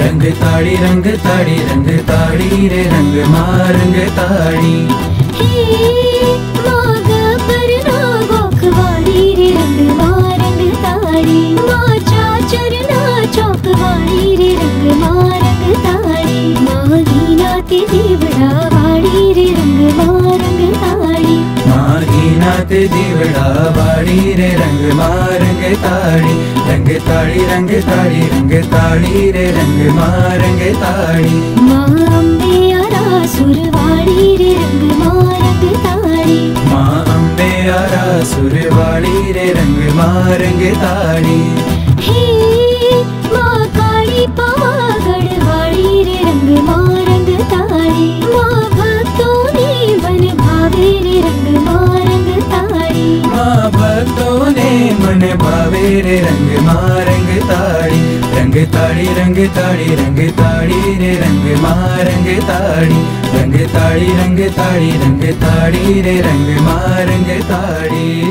ரங்கு தாடி ரங்கு தாடி ரங்கு தாடி ரங்கு மாறுங்க தாடி ते दी बाड़ी रे रंग मार ताड़ी रंग ताड़ी रंग ताड़ी रंग ताड़ी रे रंग मार ताड़ी माँ अम्बे आरा सुरवाड़ी रे रंग मारंग ताड़ी माँ अम्बे आरा सुरवाड़ी रे रंग मारंग रे रंग मारंग ताड़ी रे रंग मा ताड़ी रंग ताड़ी रंग ताड़ी रंग ताड़ी रे रंग मा ताड़ी रंग ताड़ी रंग ताड़ी रंग ताड़ी रे रंग मा रंग ताड़ी